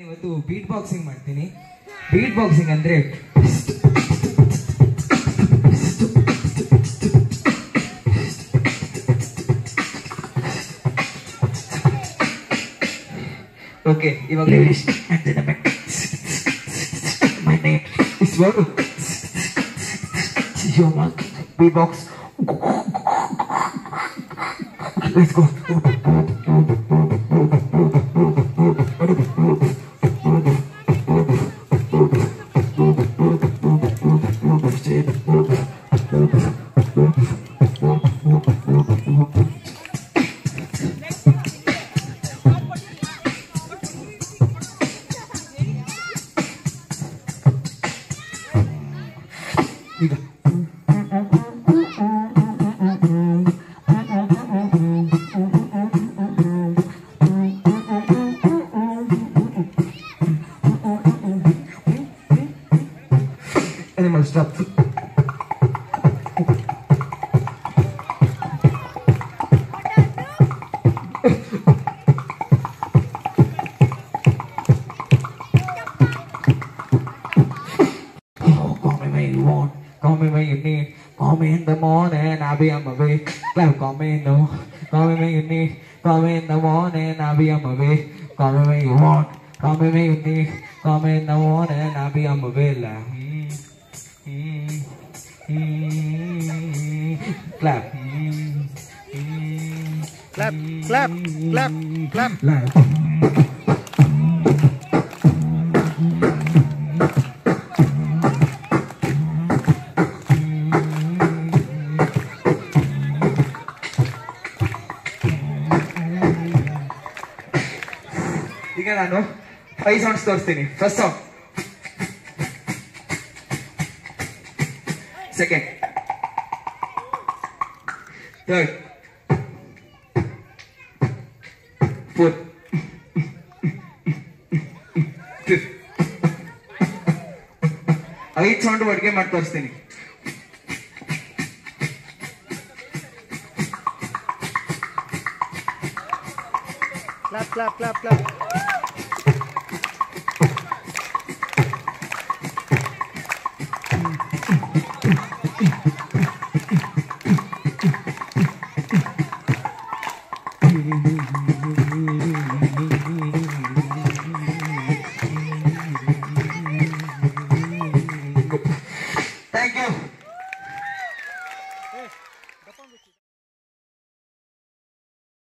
ಇವತ್ತು beat boxing ಮಾಡ್ತೀನಿ beat boxing ಅಂದ್ರೆ ಓಕೆ ಇವಾಗ ಬೀಟ್ ಬಾಕ್ಸ್ animals dropped. കോമിമയുണ്ണി കോമേന്ദ മോനെ നബിയമ്മവേ ക്ലബ് കോമേന്നു കോമിമയുണ്ണി കോമേന്ദ മോനെ നബിയമ്മവേ കോമിമയുവോൺ കോമിമയുണ്ണി കോമേന്ദ മോനെ നബിയമ്മവേ അല്ല club club club club club ಈಗ ನಾನು ಫೈವ್ ಸೌಂಡ್ಸ್ ತೋರಿಸ್ತೀನಿ. First sound second third fourth ಐದು ಸೌಂಡ್ ಅಡುಗೆ ಮಾಡಿ ತೋರಿಸ್ತೀನಿ. Clap, clap, clap, clap.